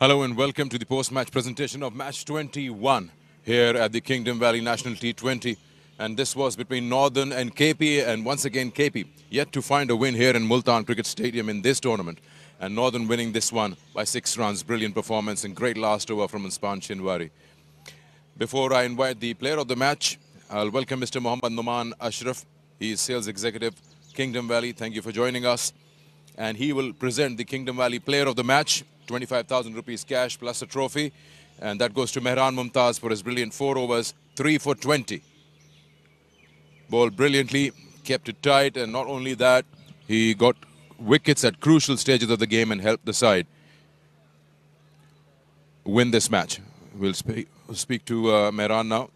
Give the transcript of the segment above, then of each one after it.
Hello and welcome to the post-match presentation of match 21 here at the Kingdom Valley National T20. And this was between Northern and KP. And once again, KP yet to find a win here in Multan Cricket Stadium in this tournament. And Northern winning this one by six runs. Brilliant performance and great last over from Inspan Shinwari. Before I invite the player of the match, I'll welcome Mr. Mohammad Numan Ashraf. He is sales executive, Kingdom Valley. Thank you for joining us. And he will present the Kingdom Valley player of the match, 25,000 rupees cash plus a trophy. And that goes to Mehran Mumtaz for his brilliant four overs, three for 20. Ball brilliantly, kept it tight, and not only that, he got wickets at crucial stages of the game and helped the side win this match. We'll speak, we'll speak to uh, Mehran now.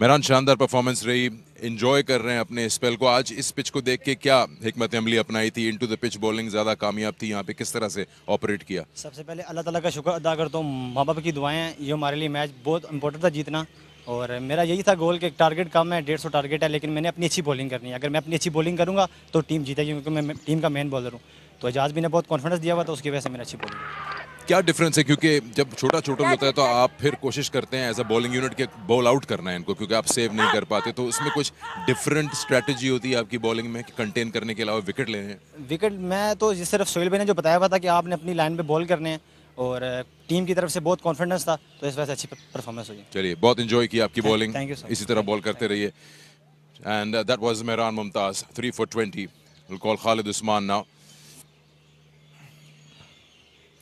Mehran, Shandar performance, Raheem. Enjoy कर रहे हैं अपने spell को। आज इस pitch को देख के क्या हिकमत अमली अपनाई थी? इनटू द पिच बॉलिंग ज़्यादा कामयाब थी यहाँ पे। किस तरह से ऑपरेट किया? सबसे पहले अल्लाह ताला का शुक्र अदा करता हूँ। माँ बाप की दुआएँ ये हमारे लिए मैच बहुत इंपॉर्टेंट था जीतना। और मेरा यही था गोल कि टारगेट कम है, डेढ़ सौ टारगेट है, लेकिन मैंने अपनी अच्छी बॉलिंग करनी है। अगर मैं अपनी अच्छी बॉलिंग करूँगा तो टीम जीतेगी, क्योंकि मैं टीम का मेन बॉलर हूँ। तो एजाज भी ने बहुत कॉन्फिडेंस दिया हुआ तो उसकी वजह से मेरी अच्छी बॉलिंग क्या डिफरेंस है? क्योंकि जब छोटा छोटा होता है तो आप फिर कोशिश करते हैं एज अ बॉलिंग यूनिट के बॉल आउट करना है इनको क्योंकि आप सेव नहीं कर पाते। तो उसमें कुछ डिफरेंट स्ट्रेटजी होती है आपकी बॉलिंग में कंटेन करने के अलावा विकेट लेने विकेट मैं तो जिस सिर्फ़ सोहेल भाई ने जो बताया हुआ था कि आपने अपनी लाइन पे बॉल करने हैं और टीम की तरफ़ से बहुत कॉन्फिडेंस था तो इस वजह से अच्छी परफॉर्मेंस हुई। चलिए बहुत इन्जॉय किया आपकी बॉलिंग. इसी तरह बॉल करते रहिए। And that was Mehran Mumtaz three for twenty call Khalid Usman now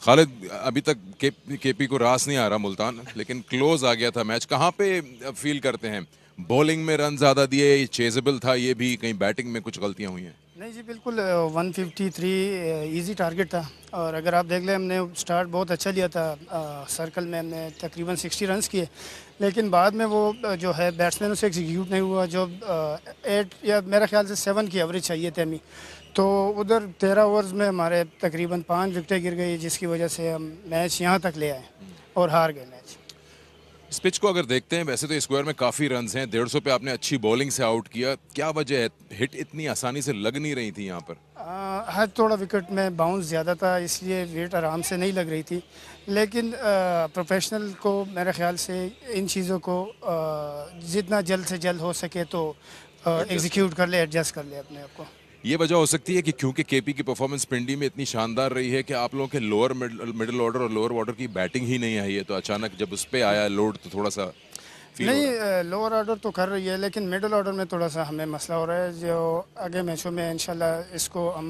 Khalid, अभी तक के के पी को रास नहीं आ रहा मुल्तान, लेकिन क्लोज आ गया था मैच कहाँ पे फील करते हैं? बॉलिंग में रन ज़्यादा दिए चेजेबल था, ये भी कहीं बैटिंग में कुछ गलतियाँ हुई हैं। नहीं जी बिल्कुल 153 इजी टारगेट था। और अगर आप देख लें हमने स्टार्ट बहुत अच्छा लिया था। आ, सर्कल में हमने तकरीबन 60 रन्स किए। लेकिन बाद में वो जो है बैट्समैनों से एग्जीक्यूट नहीं हुआ। जो एट या मेरा ख्याल से सेवन की एवरेज चाहिए थे हमें। तो उधर तेरह ओवर्स में हमारे तकरीबन पाँच विकटें गिर गई जिसकी वजह से हम मैच यहाँ तक ले आए और हार गए मैच इस पिच को अगर देखते हैं वैसे तो स्क्वायर में काफ़ी रन हैं। डेढ़ सौ पे आपने अच्छी बॉलिंग से आउट किया। क्या वजह है? हिट इतनी आसानी से लग नहीं रही थी यहाँ पर? आ, हर थोड़ा विकेट में बाउंस ज़्यादा था इसलिए वेट आराम से नहीं लग रही थी। लेकिन आ, प्रोफेशनल को मेरे ख्याल से इन चीज़ों को आ, जितना जल्द से जल्द हो सके तो एग्जीक्यूट कर ले एडजस्ट कर ले अपने आप को। ये वजह हो सकती है कि क्योंकि केपी की परफॉर्मेंस पिंडी में इतनी शानदार रही है कि आप लोगों के लोअर मिडिल ऑर्डर और लोअर ऑर्डर की बैटिंग ही नहीं आई है तो अचानक जब उस पर आया लोड तो थोड़ा सा नहीं लोअर ऑर्डर तो कर रही है लेकिन मिडिल ऑर्डर में थोड़ा सा हमें मसला हो रहा है जो आगे मैचों में इंशाल्लाह इसको हम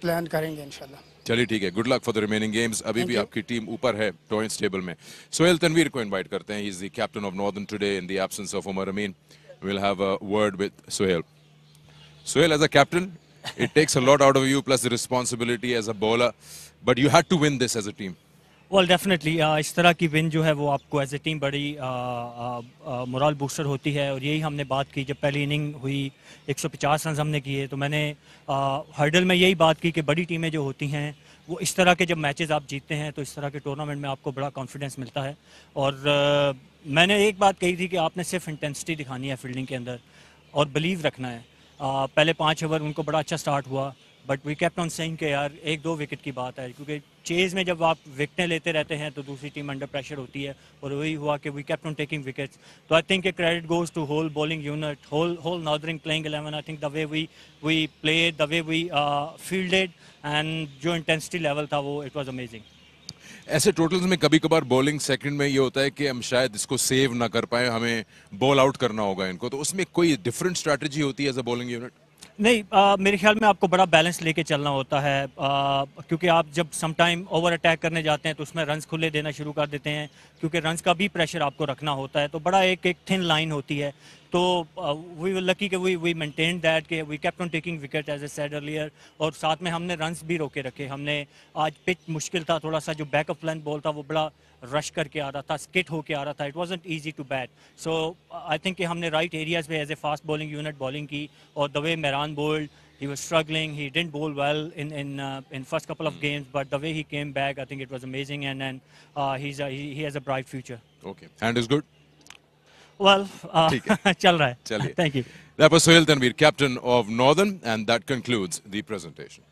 प्लान करेंगे इंशाल्लाह। चलिए ठीक है good luck for the remaining games अभी भी आपकी टीम ऊपर है पॉइंट्स टेबल में। सोहेल तनवीर को इनवाइट करते हैं is the captain of Northern today in the absence of Umar Amin will have a word with Sohail Sohail, as a captain, it takes a lot out of you, plus the responsibility as a bowler. But you had to win this as a team. Well definitely इस तरह की win जो है वो आपको as a team बड़ी moral booster होती है और यही हमने बात की जब पहली इनिंग हुई 150 रन हमने किए तो मैंने हर्डल में यही बात की कि बड़ी टीमें जो होती हैं वो इस तरह के जब मैचेस आप जीतते हैं तो इस तरह के टूर्नामेंट में आपको बड़ा कॉन्फिडेंस मिलता है और मैंने एक बात कही थी कि आपने सिर्फ़ इंटेंसिटी दिखानी है फील्डिंग के अंदर और बिलीव रखना है पहले पाँच ओवर उनको बड़ा अच्छा स्टार्ट हुआ but we kept on saying के यार, एक दो विकेट की बात है, क्योंकि चेज में जब आप विकटें लेते रहते हैं तो दूसरी टीम अंडर प्रेशर होती है, और वही हुआ कि we kept on taking wickets तो I think credit goes to whole bowling unit whole whole नॉर्दरिंग playing eleven I think the way we we play the way we fielded and जो intensity level था वो it was amazing ऐसे totals में कभी कभार bowling second में ये होता है कि हम शायद इसको सेव ना कर पाए हमें बॉल आउट करना होगा इनको। तो उसमें कोई डिफरेंट स्ट्रैटेजी होती है एज अ बॉलिंग यूनिट नहीं आ, मेरे ख्याल में आपको बड़ा बैलेंस लेके चलना होता है। आ, क्योंकि आप जब सम टाइम ओवर अटैक करने जाते हैं तो उसमें रन्स खुले देना शुरू कर देते हैं क्योंकि रन्स का भी प्रेशर आपको रखना होता है। तो बड़ा एक एक थिन लाइन होती है। तो वी वर लकी कि वी वी मेंटेन दैट कि we kept on taking wicket as I said earlier और साथ में हमने रन्स भी रोके रखे हमने आज पिच मुश्किल था थोड़ा सा जो बैक ऑफ लेंथ बॉल था वो बड़ा रश करके आ रहा था स्किट होके आ रहा था it was easy to bat so I think कि हमने राइट एरियाज पे as a fast bowling unit bowling की और the way Mehran bowled he was struggling. He didn't bowl well in in uh, in first couple of games, but the way he came back, I think it was amazing, and and uh, he's a, he, he has a bright future. Okay, hand is good. well, uh, chal raha hai. Thank you. That was Sohail Tanvir, captain of Northern, and that concludes the presentation.